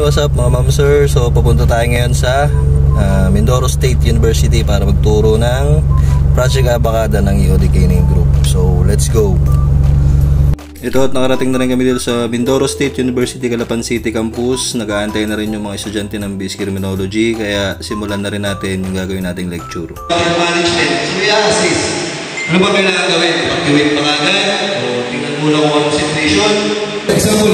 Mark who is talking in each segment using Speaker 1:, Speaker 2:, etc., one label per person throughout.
Speaker 1: what's up mga ma'am sir? So papunta tayo ngayon sa uh, Mindoro State University para magturo ng Project Abacada ng EODK name group. So let's go! Ito at nakarating na rin kami dito sa Mindoro State University, Calapan City Campus. Nag-aantay na rin yung mga estudyante ng BS Criminology kaya simulan na rin natin yung gagawin nating lecture.
Speaker 2: management. So, i-assist. Ano ba kailangan gawin? Pag-gawin pa agad? O tingnan muna kung anong situation?
Speaker 3: Example,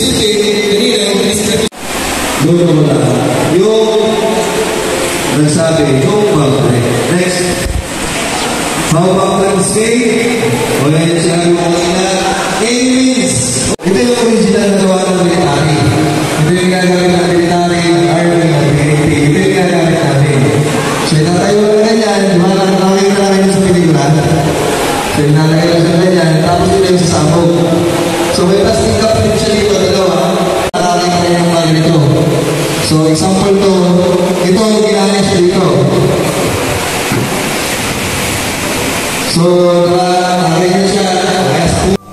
Speaker 3: Specific, kanina yung description. Yun yung wala. Yung nagsabi, yung boundary. Next. How about state? O yan yung sinabi mo kanina. Aliens. Ito yung original na gawa ng military. Ito yung gagawin ng military, army, military. Ito yung gagawin natin. So, itatayo lang ganyan. Mga nakakita namin sa pelikula. So, inalagay lang siya ganyan. Tapos ito yung sasabog. So, may plastic cup siya dito, dalawa. Nakakita na yung mga ganito. So, example to, ito, ginamit siya dito.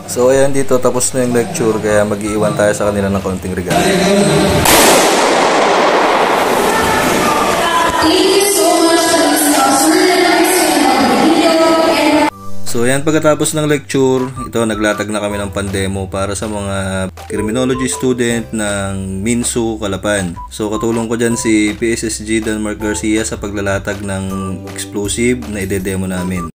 Speaker 3: So,
Speaker 1: ayan dito tapos na yung lecture kaya mag-iwan tayo sa kanila ng konting regalo. So ayan pagkatapos ng lecture, ito naglatag na kami ng pandemo para sa mga criminology student ng Minsu, Calapan. So katulong ko dyan si PSSG Denmark Garcia sa paglalatag ng explosive na ide-demo namin.